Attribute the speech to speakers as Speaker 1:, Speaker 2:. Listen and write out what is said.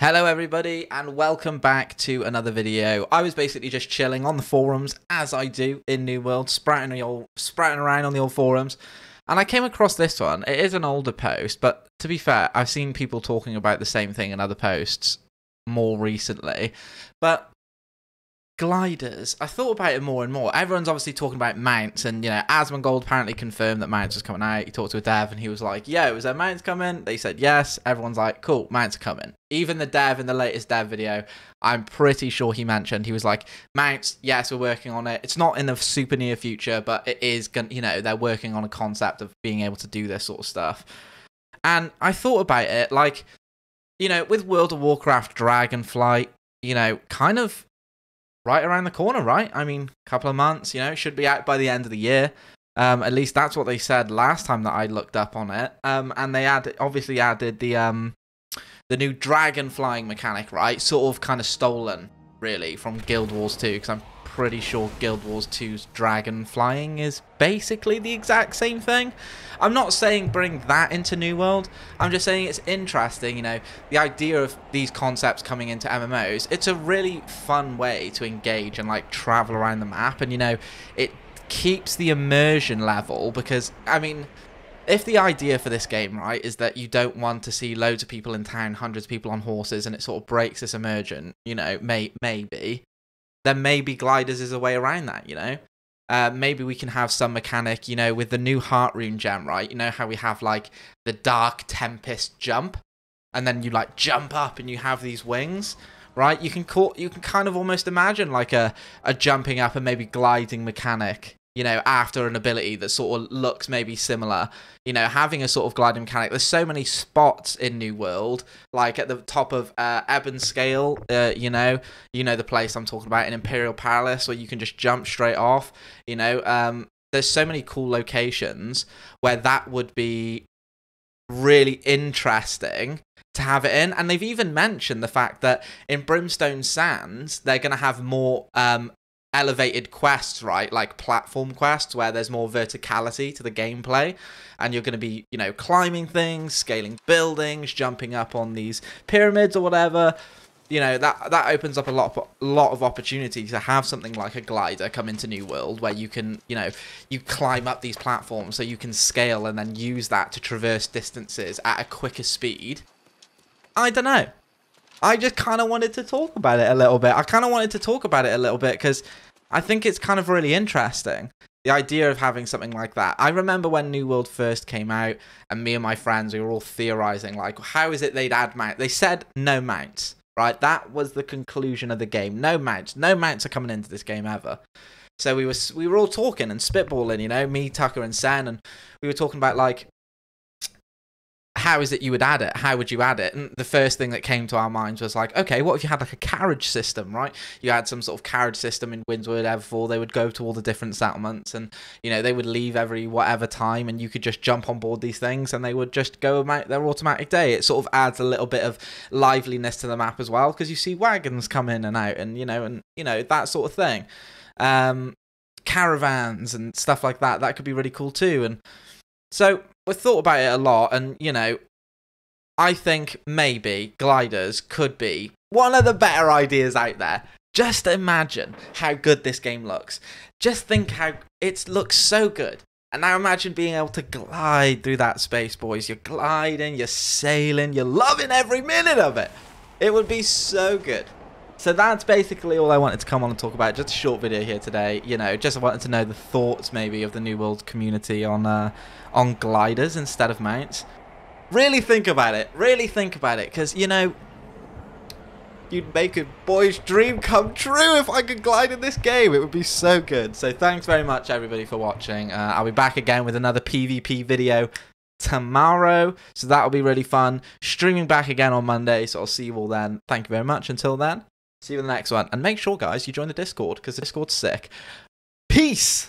Speaker 1: Hello everybody and welcome back to another video. I was basically just chilling on the forums as I do in New World, sprouting, the old, sprouting around on the old forums. And I came across this one. It is an older post, but to be fair, I've seen people talking about the same thing in other posts more recently. But gliders. I thought about it more and more. Everyone's obviously talking about mounts, and you know, Asmongold apparently confirmed that mounts was coming out. He talked to a dev, and he was like, "Yo, is there mounts coming?" They said yes. Everyone's like, "Cool, mounts coming." Even the dev in the latest dev video, I'm pretty sure he mentioned he was like, "Mounts, yes, we're working on it. It's not in the super near future, but it is going. You know, they're working on a concept of being able to do this sort of stuff." And I thought about it, like, you know, with World of Warcraft Dragonflight, you know, kind of right around the corner, right? I mean, a couple of months, you know, should be out by the end of the year. Um, at least that's what they said last time that I looked up on it. Um, and they added, obviously added the um, the new dragon flying mechanic, right? Sort of kind of stolen, really, from Guild Wars 2, because I'm pretty sure Guild Wars 2's dragon flying is basically the exact same thing. I'm not saying bring that into New World. I'm just saying it's interesting, you know, the idea of these concepts coming into MMOs. It's a really fun way to engage and like travel around the map and you know, it keeps the immersion level because I mean, if the idea for this game, right, is that you don't want to see loads of people in town, hundreds of people on horses, and it sort of breaks this immersion, you know, may maybe then maybe gliders is a way around that, you know? Uh, maybe we can have some mechanic, you know, with the new Heart Rune gem, right? You know how we have like the Dark Tempest jump, and then you like jump up and you have these wings, right? You can call, you can kind of almost imagine like a a jumping up and maybe gliding mechanic you know, after an ability that sort of looks maybe similar. You know, having a sort of gliding mechanic. There's so many spots in New World, like at the top of uh, Ebonscale, uh, you know, you know the place I'm talking about in Imperial Palace, where you can just jump straight off. You know, um, there's so many cool locations where that would be really interesting to have it in. And they've even mentioned the fact that in Brimstone Sands, they're going to have more um, elevated quests, right? Like platform quests where there's more verticality to the gameplay and you're going to be, you know, climbing things, scaling buildings, jumping up on these pyramids or whatever. You know, that that opens up a lot of, lot of opportunity to have something like a glider come into New World where you can, you know, you climb up these platforms so you can scale and then use that to traverse distances at a quicker speed. I don't know. I just kind of wanted to talk about it a little bit. I kind of wanted to talk about it a little bit because I think it's kind of really interesting. The idea of having something like that. I remember when New World first came out, and me and my friends, we were all theorizing, like, how is it they'd add mount? They said no mounts, right? That was the conclusion of the game. No mounts. No mounts are coming into this game ever. So we were we were all talking and spitballing, you know, me, Tucker, and Sen, and we were talking about like how is it you would add it? How would you add it? And the first thing that came to our minds was like, okay, what if you had like a carriage system, right? You had some sort of carriage system in Windsward, Everfall. They would go to all the different settlements, and you know they would leave every whatever time, and you could just jump on board these things, and they would just go about their automatic day. It sort of adds a little bit of liveliness to the map as well, because you see wagons come in and out, and you know, and you know that sort of thing. Um, caravans and stuff like that. That could be really cool too, and so we thought about it a lot, and you know, I think maybe gliders could be one of the better ideas out there. Just imagine how good this game looks. Just think how it looks so good. And now imagine being able to glide through that space, boys. You're gliding, you're sailing, you're loving every minute of it. It would be so good. So that's basically all I wanted to come on and talk about. Just a short video here today. You know, just wanted to know the thoughts maybe of the New World community on uh, on gliders instead of mounts. Really think about it. Really think about it, because you know, you'd make a boy's dream come true if I could glide in this game. It would be so good. So thanks very much everybody for watching. Uh, I'll be back again with another PvP video tomorrow. So that'll be really fun. Streaming back again on Monday. So I'll see you all then. Thank you very much. Until then. See you in the next one. And make sure, guys, you join the Discord because the Discord's sick. Peace!